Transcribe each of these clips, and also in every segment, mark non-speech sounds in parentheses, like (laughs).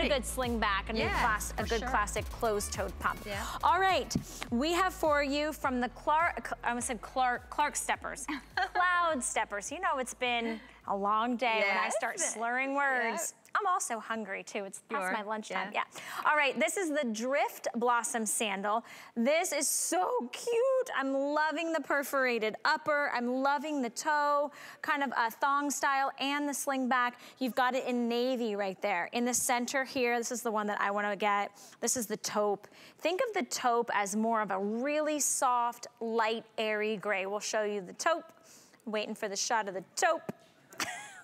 pretty. good sling back, a, yeah, class, a good sure. classic closed-toed pump. Yeah. All right, we have for you from the Clark, I almost said Clark, Clark Steppers, (laughs) Cloud Steppers. You know it's been a long day yes. when I start slurring words. I'm also hungry too. It's past my lunchtime. Yeah. yeah. All right, this is the Drift Blossom Sandal. This is so cute. I'm loving the perforated upper. I'm loving the toe, kind of a thong style and the sling back. You've got it in navy right there. In the center here, this is the one that I wanna get. This is the taupe. Think of the taupe as more of a really soft, light, airy gray. We'll show you the taupe. Waiting for the shot of the taupe.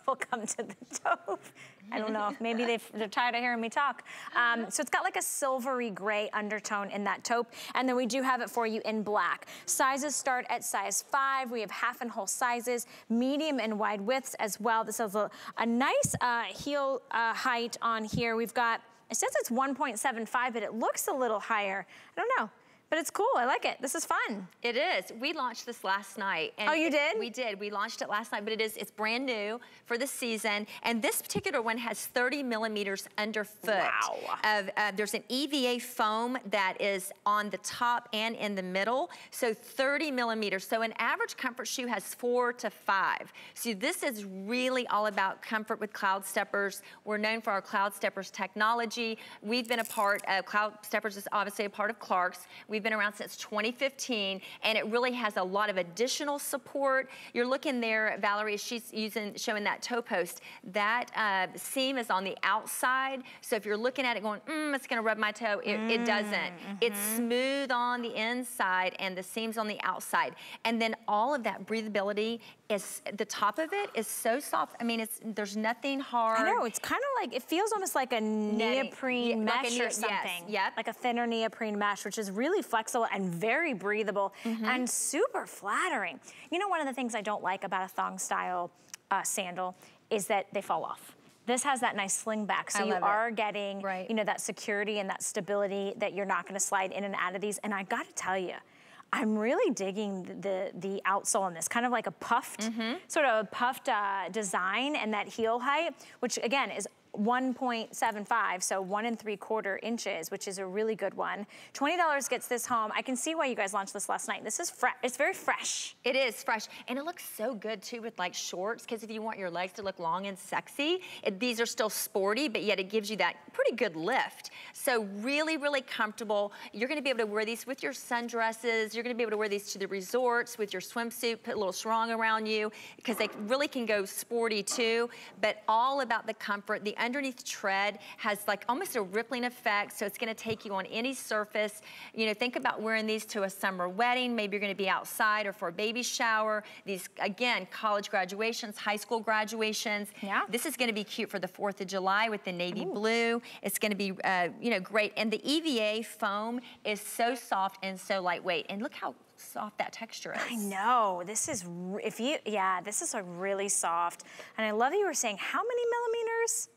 We'll (laughs) come to the taupe. I don't know, maybe they are tired of hearing me talk. Um, so it's got like a silvery gray undertone in that taupe. And then we do have it for you in black. Sizes start at size five. We have half and whole sizes, medium and wide widths as well. This has a, a nice uh, heel uh, height on here. We've got, it says it's 1.75, but it looks a little higher. I don't know. But it's cool, I like it. This is fun. It is. We launched this last night. oh, you it, did? We did. We launched it last night, but it is, it's brand new for the season. And this particular one has 30 millimeters underfoot. Wow. Of, uh, there's an EVA foam that is on the top and in the middle. So 30 millimeters. So an average comfort shoe has four to five. So this is really all about comfort with Cloud Steppers. We're known for our Cloud Steppers technology. We've been a part of, Cloud Steppers is obviously a part of Clark's. We We've been around since 2015, and it really has a lot of additional support. You're looking there, Valerie, she's using, showing that toe post. That uh, seam is on the outside, so if you're looking at it going, mm, it's gonna rub my toe, it, mm, it doesn't. Mm -hmm. It's smooth on the inside and the seams on the outside. And then all of that breathability is, the top of it is so soft. I mean, it's there's nothing hard. I know, it's kind of like, it feels almost like a neoprene yeah, mesh like a, or something. Yes, yep. Like a thinner neoprene mesh, which is really flexible and very breathable mm -hmm. and super flattering. You know, one of the things I don't like about a thong style uh, sandal is that they fall off. This has that nice sling back, so you are it. getting, right. you know, that security and that stability that you're not gonna slide in and out of these. And I gotta tell you, I'm really digging the, the outsole on this, kind of like a puffed, mm -hmm. sort of a puffed uh, design and that heel height, which again is 1.75, so one and three quarter inches, which is a really good one. $20 gets this home. I can see why you guys launched this last night. This is fresh, it's very fresh. It is fresh, and it looks so good too with like shorts, because if you want your legs to look long and sexy, it, these are still sporty, but yet it gives you that pretty good lift. So really, really comfortable. You're gonna be able to wear these with your sundresses. You're gonna be able to wear these to the resorts with your swimsuit, put a little sarong around you, because they really can go sporty too, but all about the comfort, the underneath tread has like almost a rippling effect. So it's gonna take you on any surface. You know, think about wearing these to a summer wedding. Maybe you're gonna be outside or for a baby shower. These, again, college graduations, high school graduations. Yeah. This is gonna be cute for the 4th of July with the navy Ooh. blue. It's gonna be, uh, you know, great. And the EVA foam is so soft and so lightweight. And look how soft that texture is. I know. This is, if you, yeah, this is a really soft. And I love that you were saying, how many millimeters?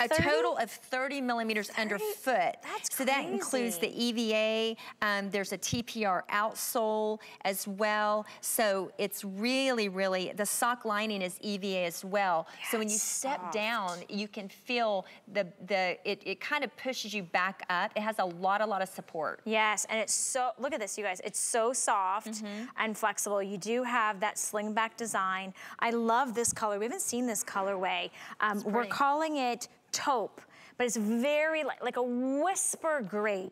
A 30? total of 30 millimeters 30? underfoot. That's so that includes the EVA. Um, there's a TPR outsole as well. So it's really, really, the sock lining is EVA as well. Yeah, so when you step soft. down, you can feel the, the it, it kind of pushes you back up. It has a lot, a lot of support. Yes, and it's so, look at this, you guys. It's so soft mm -hmm. and flexible. You do have that sling back design. I love this color. We haven't seen this colorway. Um, we're calling it taupe, but it's very like, like a whisper gray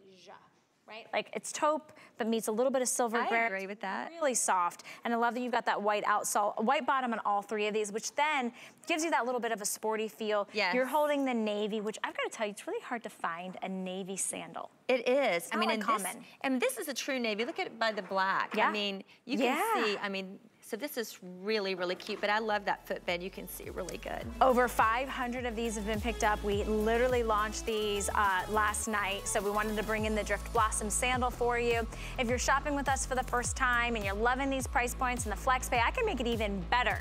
right? Like it's taupe, but meets a little bit of silver I gray. agree with that. Really soft. And I love that you've got that white outsole, white bottom on all three of these, which then gives you that little bit of a sporty feel. Yes. You're holding the navy, which I've got to tell you, it's really hard to find a navy sandal. It is. I mean, like and common. This, and this is a true navy. Look at it by the black. Yeah. I mean, you can yeah. see, I mean, so this is really, really cute, but I love that footbed. You can see really good. Over 500 of these have been picked up. We literally launched these uh, last night, so we wanted to bring in the Drift Blossom sandal for you. If you're shopping with us for the first time and you're loving these price points and the flex pay, I can make it even better.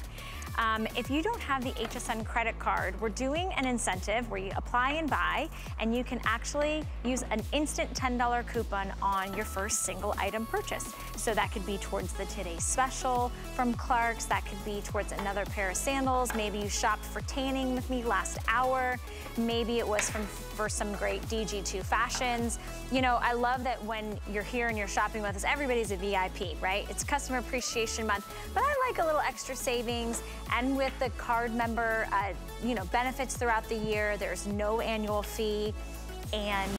Um, if you don't have the HSN credit card, we're doing an incentive where you apply and buy, and you can actually use an instant $10 coupon on your first single item purchase. So that could be towards the Today Special from Clark's, that could be towards another pair of sandals. Maybe you shopped for tanning with me last hour. Maybe it was from for some great DG2 fashions. You know, I love that when you're here and you're shopping with us, everybody's a VIP, right? It's customer appreciation month, but I like a little extra savings and with the card member, uh, you know, benefits throughout the year, there's no annual fee. And